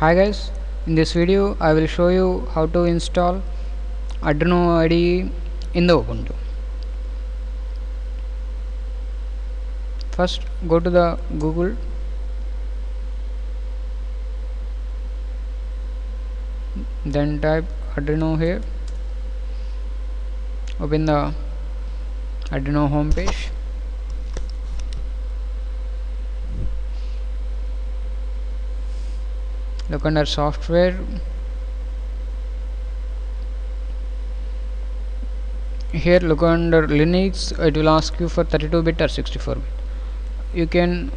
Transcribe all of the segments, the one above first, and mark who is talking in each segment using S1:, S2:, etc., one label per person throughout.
S1: Hi guys, in this video I will show you how to install Arduino IDE in the Ubuntu. First go to the Google. Then type Arduino here. Open the Arduino home look under software. Here look under Linux it will ask you for 32 bit or 64 bit. You can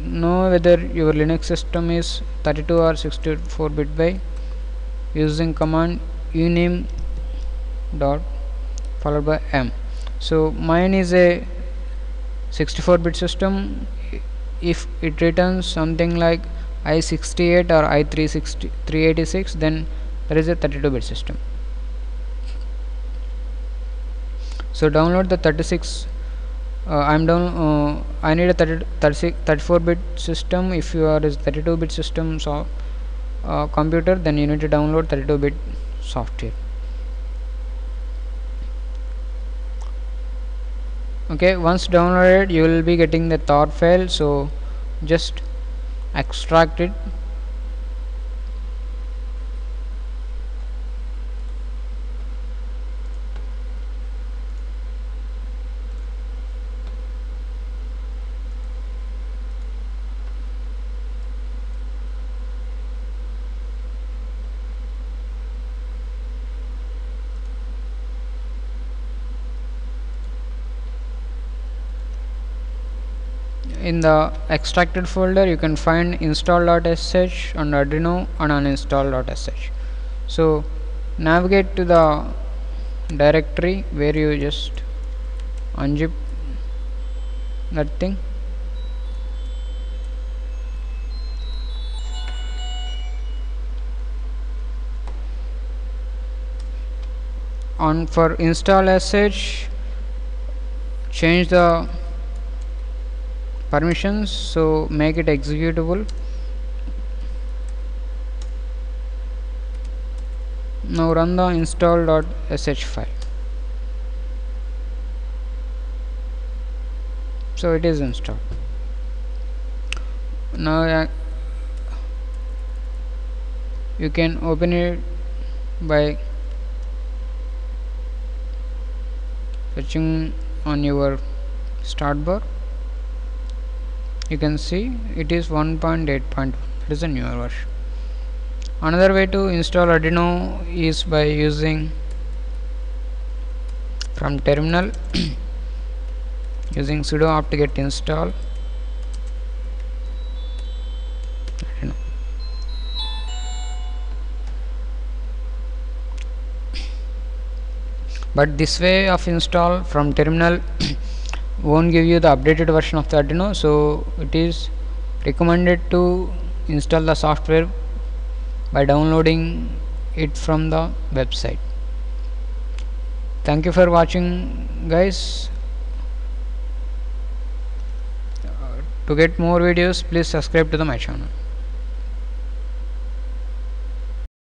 S1: know whether your Linux system is 32 or 64 bit by using command uname dot followed by m. So mine is a 64 bit system. If it returns something like i68 or i360 386 then there is a 32 bit system. So download the 36 uh, I'm down uh, I need a 30, 36, 34 bit system. If you are a 32 bit system so uh, computer then you need to download 32 bit software. Okay once downloaded you will be getting the tar file. So just extract in the extracted folder you can find install.sh on Arduino and uninstall.sh so navigate to the directory where you just unzip that thing. On for install sh change the permissions so make it executable. Now run the install.sh file. So it is installed. Now uh, you can open it by searching on your start bar you can see it is 1.8.1 it is a newer version another way to install Arduino is by using from terminal using sudo apt-get install Arduino. but this way of install from terminal won't give you the updated version of the Arduino so it is recommended to install the software by downloading it from the website. Thank you for watching guys. Uh, to get more videos please subscribe to the my channel